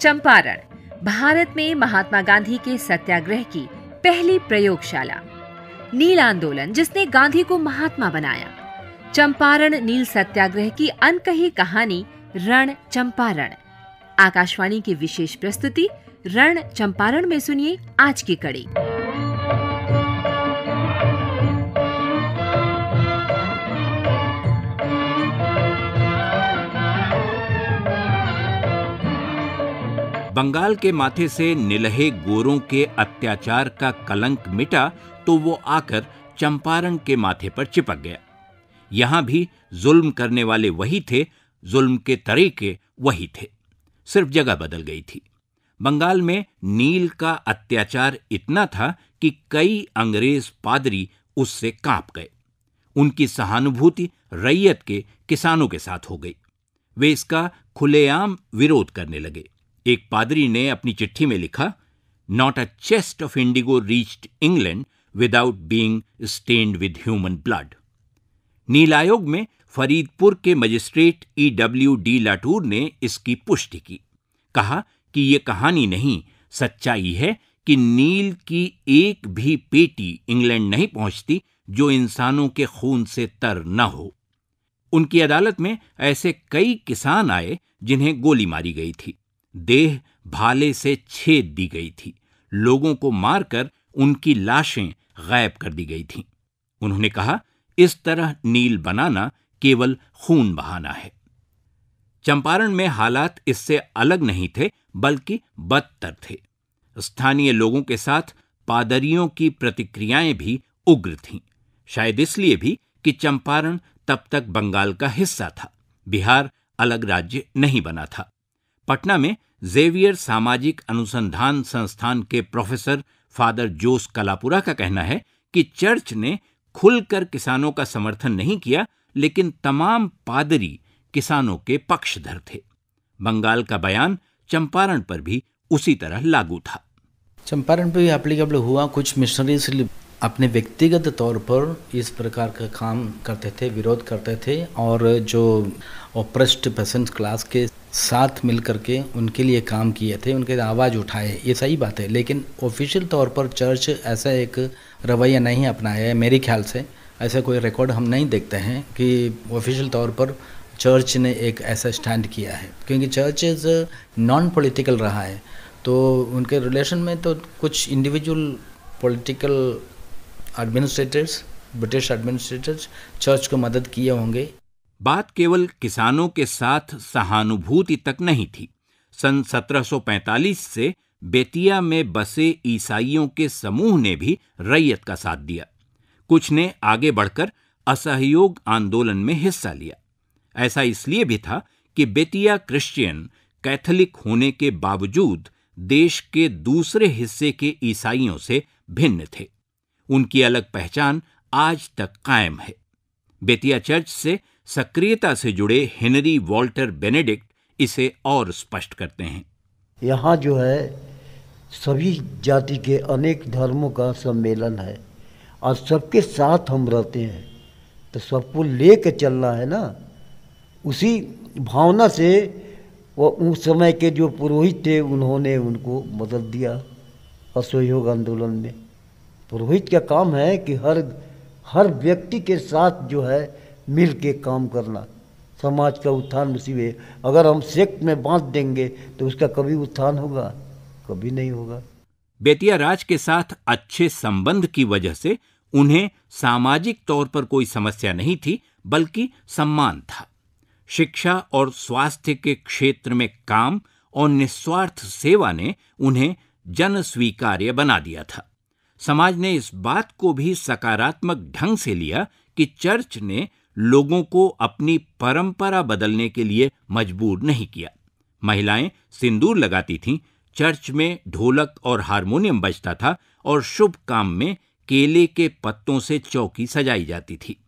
चंपारण, भारत में महात्मा गांधी के सत्याग्रह की पहली प्रयोगशाला। नील आंदोलन जिसने गांधी को महात्मा बनाया। चंपारण नील सत्याग्रह की अनकही कहानी, रण चंपारण। आकाशवाणी की विशेष प्रस्तुति, रण चंपारण में सुनिए आज की कड़ी। बंगाल के माथे से निलहे गोरों के अत्याचार का कलंक मिटा तो वो आकर चंपारण के माथे पर चिपक गया। यहाँ भी जुल्म करने वाले वही थे, जुल्म के तरीके वही थे। सिर्फ़ जगह बदल गई थी। बंगाल में नील का अत्याचार इतना था कि कई अंग्रेज़ पादरी उससे काँप गए। उनकी सहानुभूति रैयत के किसानों के साथ हो गई। वे इसका खुलेआम विरोध करने लगे। एक पादरी ने अपनी चिट्ठी में लिखा not a chest of indigo reached England without being stained with human blood नील आयोग में फरीदपुर के magistrate E W D Latour ने इसकी पुष्टि की। कहा कि यह कहानी नहीं, सच्चाई है कि नील की एक भी पेटी इंग्लैंड नहीं पहुँचती जो इंसानों के खून से तर न हो। उनकी अदालत में ऐसे कई किसान आए जिन्हें गोली मारी गई थी। देह भाले से छेद दी गई थी। लोगों को मारकर उनकी लाशें गायब कर दी गई थीं। उन्होंने कहा, इस तरह नील बनाना केवल खून बहाना है। चंपारण में हालात इससे अलग नहीं थे, बल्कि बदतर थे। स्थानीय लोगों के साथ पादरियों की प्रतिक्रियाएँ भी उग्र थीं। शायद इसलिए भी कि चंपारण तब तक बंगाल का हिस्सा था। बिहार अलग राज्य नहीं बना था। पटना में जेवियर सामाजिक अनुसंधान संस्थान के प्रोफेसर फादर जोस कलापुरा का कहना है कि चर्च ने खुलकर किसानों का समर्थन नहीं किया, लेकिन तमाम पादरी किसानों के पक्षधर थे। बंगाल का बयान चंपारण पर भी उसी तरह लागू था। चंपारण पर भी एप्लीकेबल हुआ कुछ मिशनरीज अपने व्यक्तिगत तौर पर इस प्रकार का काम करते थे, विरोध करते थे और जो ओप्रेस्ड पेसेंट क्लास के साथ मिल करके उनके लिए काम किए थे, उनके आवाज़ उठाए, ये सही बात है। लेकिन ऑफिशियल तौर पर चर्च ऐसा एक रवैया नहीं अपनाया है मेरे ख्याल से। ऐसा कोई रिकॉर्ड हम नहीं देखते हैं कि ऑफिशियल तौर पर चर्च ने एक ऐसा स्टैंड किया है। क्योंकि चर्च नॉन पॉलिटिकल रहा है। तो उनके रिलेशन में तो कुछ individual political administrators British administrators church को मदद किए होंगे। बात केवल किसानों के साथ सहानुभूति तक नहीं थी। सन 1745 से बेतिया में बसे ईसाइयों के समूह ने भी रैयत का साथ दिया। कुछ ने आगे बढ़कर असहयोग आंदोलन में हिस्सा लिया। ऐसा इसलिए भी था कि बेतिया क्रिश्चियन कैथोलिक होने के बावजूद देश के दूसरे हिस्से के ईसाइयों से भिन्न थे। उनकी अलग पहचान आज तक कायम है। बेतिया चर्च से सक्रियता से जुड़े हेनरी वॉल्टर बेनेडिक्ट इसे और स्पष्ट करते हैं। यहाँ जो है, सभी जाति के अनेक धर्मों का सम्मेलन है और सबके साथ हम रहते हैं तो सबको ले कर चलना है ना? उसी भावना से वो उस समय के जो पुरोहित थे, उन्होंने उनको मदद दिया असहयोग आंदोलन में। पुरोहित का काम है कि हर हर व्यक्ति के साथ जो है मिल के काम करना। समाज का उत्थान मुसीबे अगर हम सेक्ट में बांट देंगे तो उसका कभी उत्थान होगा, कभी नहीं होगा। बेतिया राज के साथ अच्छे संबंध की वजह से उन्हें सामाजिक तौर पर कोई समस्या नहीं थी, बल्कि सम्मान था। शिक्षा और स्वास्थ्य के क्षेत्र में काम और निस्वार्थ सेवा ने उन्हें जन स्वीकार्य बना दिया था। समाज ने इस बात को भी सकारात्मक ढंग से लिया कि चर्च ने लोगों को अपनी परंपरा बदलने के लिए मजबूर नहीं किया। महिलाएँ सिंदूर लगाती थीं, चर्च में ढोलक और हारमोनियम बजता था और शुभ काम में केले के पत्तों से चौकी सजाई जाती थी।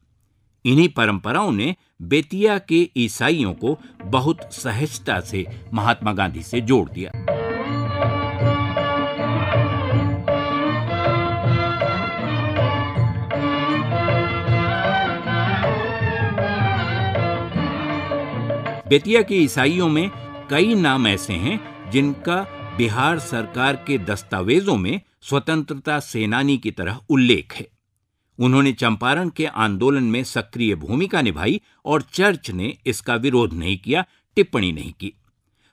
इन्हीं परंपराओं ने बेतिया के ईसाइयों को बहुत सहजता से महात्मा गांधी से जोड़ दिया। बेतिया के ईसाइयों में कई नाम ऐसे हैं जिनका बिहार सरकार के दस्तावेजों में स्वतंत्रता सेनानी की तरह उल्लेख है। उन्होंने चंपारण के आंदोलन में सक्रिय भूमिका निभाई और चर्च ने इसका विरोध नहीं किया, टिप्पणी नहीं की।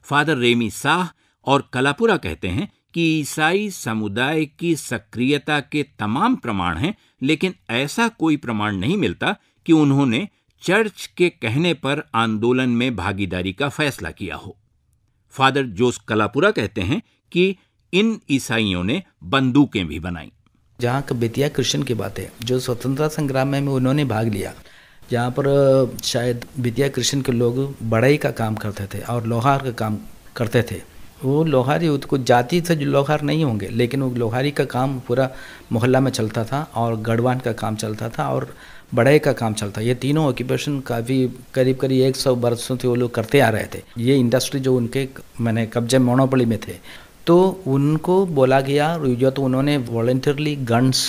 फादर रेमी साह और कलापुरा कहते हैं कि ईसाई समुदाय की सक्रियता के तमाम प्रमाण हैं, लेकिन ऐसा कोई प्रमाण नहीं मिलता कि उन्होंने चर्च के कहने पर आंदोलन में भागीदारी का फैसला किया हो। फादर जोस कलापुरा कहते हैं कि इन ईसाइयों ने बंदूकें भी बनाई। जहाँ का बेतिया क्रिश्चियन की बात है, जो स्वतंत्रता संग्राम में उन्होंने भाग लिया, जहाँ पर, शायद बेतिया क्रिश्चियन के लोग बढ़ई का काम करते थे और लोहार का काम करते थे। वो लोहारी कुछ जाति से जो लोहार नहीं होंगे, लेकिन वो लोहारी का काम पूरा मोहल्ला में चलता था और गढ़वान का काम चलता था और बढ़ई का काम चलता। ये तीनों ऑक्यूपेशन काफ़ी करीब करीब एक सौ वर्षों से वो लोग करते आ रहे थे। ये इंडस्ट्री जो उनके मैंने कब्जे मोनोपली में थे। तो उनको बोला गया जो तो उन्होंने वॉल्टियरली गन्स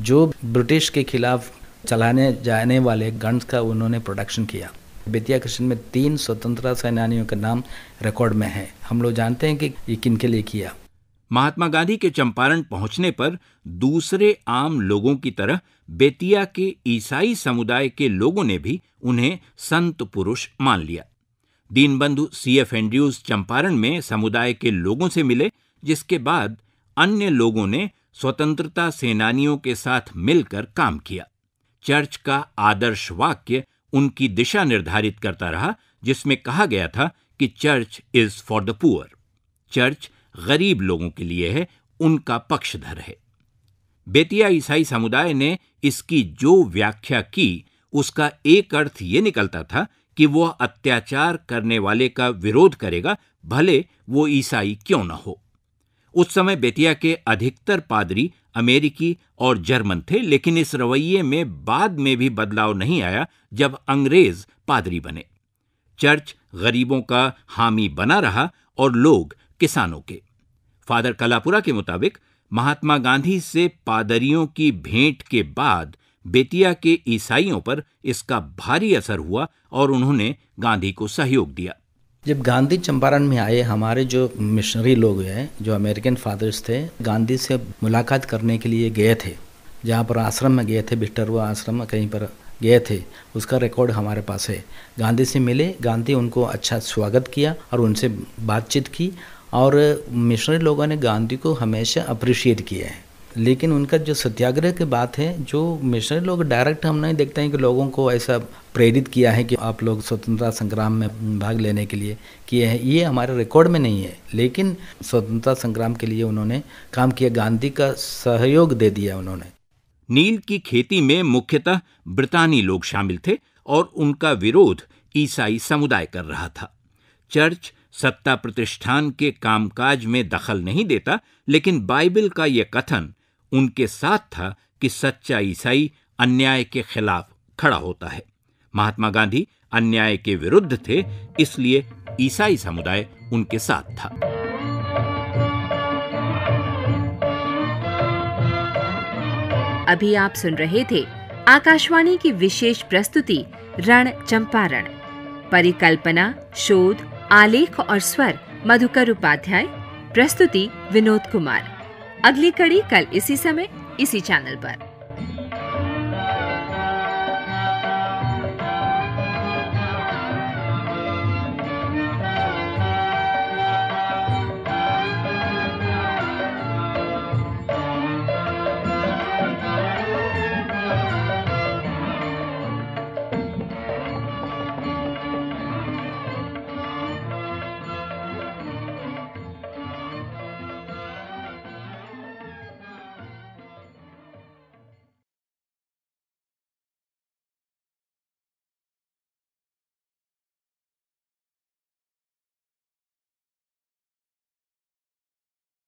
जो ब्रिटिश के खिलाफ चलाने जाने वाले गन्स का उन्होंने प्रोडक्शन किया। बेतिया कृष्ण में तीन स्वतंत्रता सेनानियों का नाम रिकॉर्ड में है। हम लोग जानते हैं कि ये किन के लिए किया? महात्मा गांधी के चंपारण पहुँचने पर दूसरे आम लोगों की तरह बेतिया के ईसाई समुदाय के लोगों ने भी उन्हें संत पुरुष मान लिया। Deenabandhu C F Andrews Champaran में समुदाय के लोगों से मिले, जिसके बाद अन्य लोगों ने स्वतंत्रता सेनानियों के साथ मिलकर काम किया। चर्च का आदर्श वाक्य उनकी दिशा निर्धारित करता रहा, जिसमें कहा गया था कि church is for the poor church गरीब लोगों के लिए है, उनका पक्षधर है। बेतिया ईसाई समुदाय ने इसकी जो व्याख्या की, उसका एक अर्थ यह निकलता था कि वह अत्याचार करने वाले का विरोध करेगा, भले वो ईसाई क्यों न हो। उस समय बेतिया के अधिकतर पादरी अमेरिकी और जर्मन थे, लेकिन इस रवैये में बाद में भी बदलाव नहीं आया जब अंग्रेज़ पादरी बने। चर्च गरीबों का हामी बना रहा और लोग किसानों के। फादर कलापुरा के मुताबिक, महात्मा गांधी से पादरियों की भेंट के बाद बेतिया के ईसाइयों पर इसका भारी असर हुआ और उन्होंने गांधी को सहयोग दिया। जब गांधी चंपारण में आए, हमारे जो मिशनरी लोग हैं, जो अमेरिकन फादर्स थे, गांधी से मुलाकात करने के लिए गए थे, जहाँ पर आश्रम में गए थे, बिस्टरवा आश्रम में कहीं पर गए थे, उसका रिकॉर्ड हमारे पास है। गांधी से मिले, गांधी उनको अच्छा स्वागत किया और उनसे बातचीत की, और मिशनरी लोगों ने गांधी को हमेशा अप्रिशिएट किया है। लेकिन उनका जो सत्याग्रह की बात है, जो मिशनरी लोग डायरेक्ट हम नहीं देखते हैं कि लोगों को ऐसा प्रेरित किया है कि आप लोग स्वतंत्रता संग्राम में भाग लेने के लिए किए हैं। ये हमारे रिकॉर्ड में नहीं है। लेकिन स्वतंत्रता संग्राम के लिए उन्होंने काम किया। गांधी का सहयोग दे दिया उन्होंने। नील की खेती में मुख्यतः ब्रितानी लोग शामिल थे और उनका विरोध ईसाई समुदाय कर रहा था। चर्च सत्ता प्रतिष्ठान के कामकाज में दखल नहीं देता, लेकिन बाइबल का यह कथन उनके साथ था कि सच्चा ईसाई अन्याय के खिलाफ खड़ा होता है। महात्मा गांधी अन्याय के विरुद्ध थे, इसलिए ईसाई समुदाय उनके साथ था। अभी आप सुन रहे थे आकाशवाणी की विशेष प्रस्तुति, रण चंपारण। परिकल्पना, शोध, आलेख और स्वर, मधुकर उपाध्याय। प्रस्तुति, विनोद कुमार। अगली कड़ी कल इसी समय इसी चैनल पर।